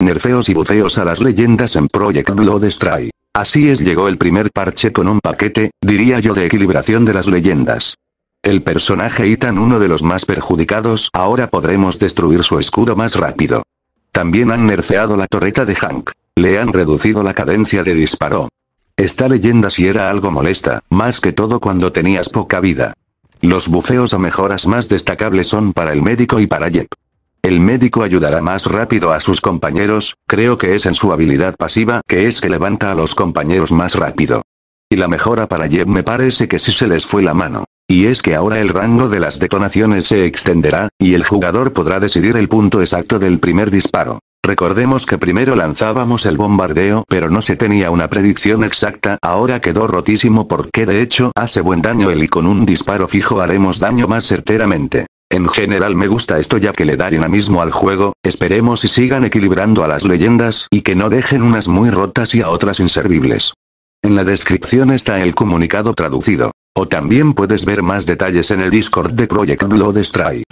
Nerfeos y bufeos a las leyendas en Project Bloodstrike. Así es llegó el primer parche con un paquete, diría yo de equilibración de las leyendas. El personaje Ethan uno de los más perjudicados ahora podremos destruir su escudo más rápido. También han nerfeado la torreta de Hank. Le han reducido la cadencia de disparo. Esta leyenda si era algo molesta, más que todo cuando tenías poca vida. Los bufeos o mejoras más destacables son para el médico y para Jep. El médico ayudará más rápido a sus compañeros, creo que es en su habilidad pasiva que es que levanta a los compañeros más rápido. Y la mejora para Jeb me parece que sí se les fue la mano. Y es que ahora el rango de las detonaciones se extenderá, y el jugador podrá decidir el punto exacto del primer disparo. Recordemos que primero lanzábamos el bombardeo pero no se tenía una predicción exacta, ahora quedó rotísimo porque de hecho hace buen daño él y con un disparo fijo haremos daño más certeramente. En general me gusta esto ya que le da dinamismo al juego, esperemos y sigan equilibrando a las leyendas y que no dejen unas muy rotas y a otras inservibles. En la descripción está el comunicado traducido. O también puedes ver más detalles en el Discord de Project Blood Strike.